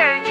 Yeah.